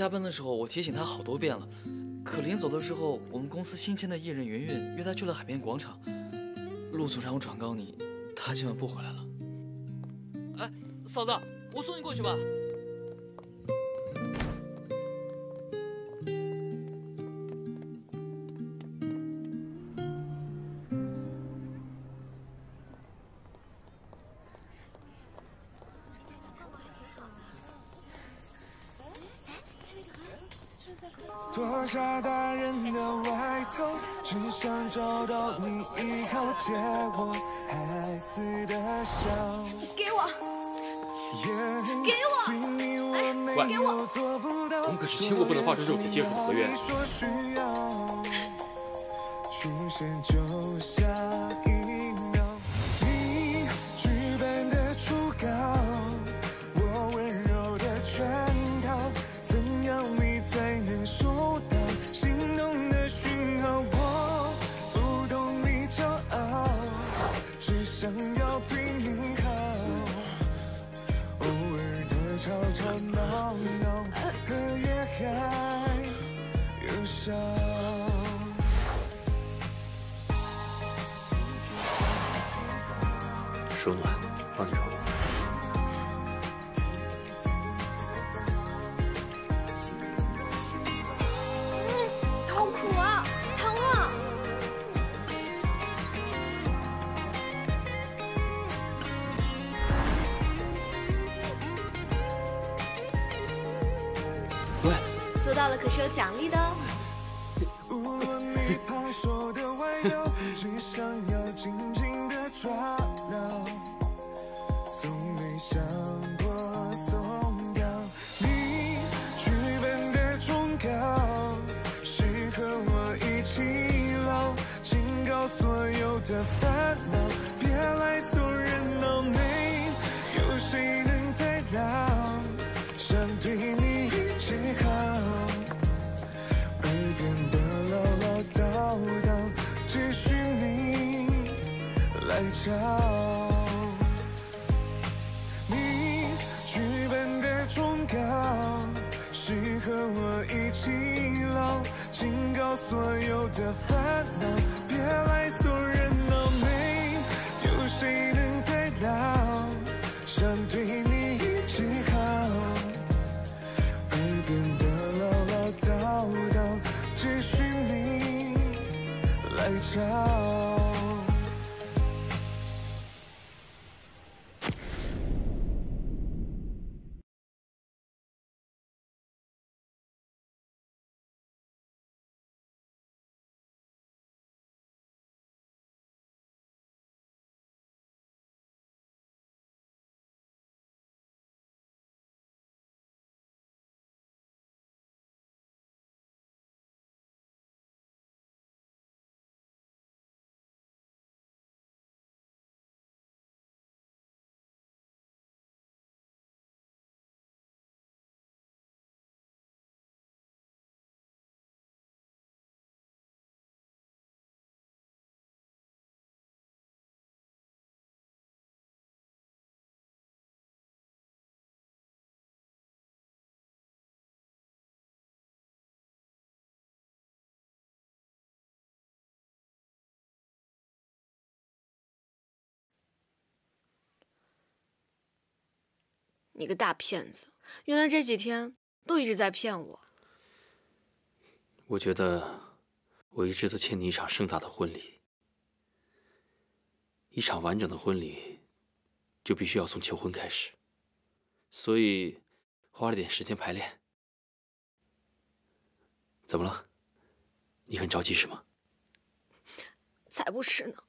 下班的时候我提醒他好多遍了，可临走的时候，我们公司新签的艺人云云约他去了海边广场。陆总让我转告你，他今晚不回来了。哎，嫂子，我送你过去吧。脱下大人的外套，只想找到你依靠，借我孩子的笑。给我，给我！喂，我们可是签过不能发生肉体接触的合约。手暖，帮你揉。到了可是有奖励的哦。来找。你剧本的忠告，适合我一起老。警告所有的烦恼，别来凑热闹。没有谁能代劳？想对你一直好，耳边的唠唠叨叨，只需你来找。你个大骗子！原来这几天都一直在骗我。我觉得我一直都欠你一场盛大的婚礼。一场完整的婚礼就必须要从求婚开始，所以花了点时间排练。怎么了？你很着急是吗？才不是呢。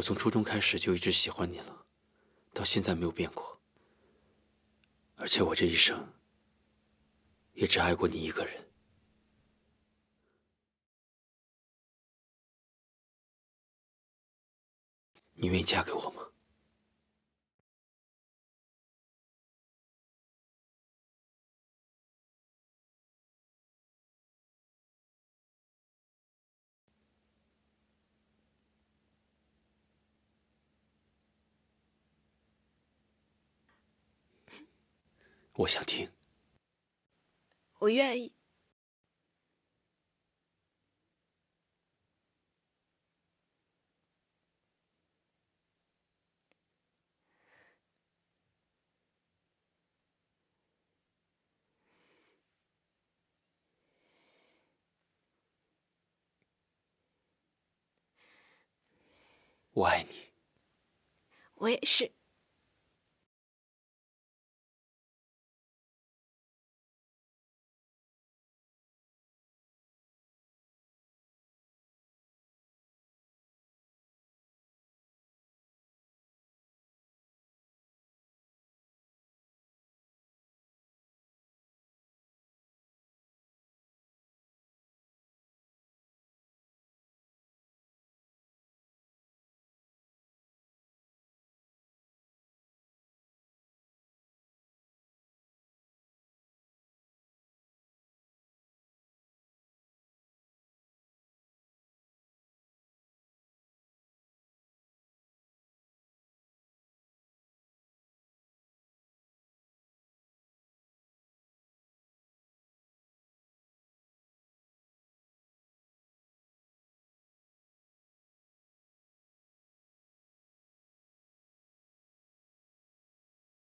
我从初中开始就一直喜欢你了，到现在没有变过。而且我这一生也只爱过你一个人。你愿意嫁给我吗？我想听。我愿意。我爱你。我也是。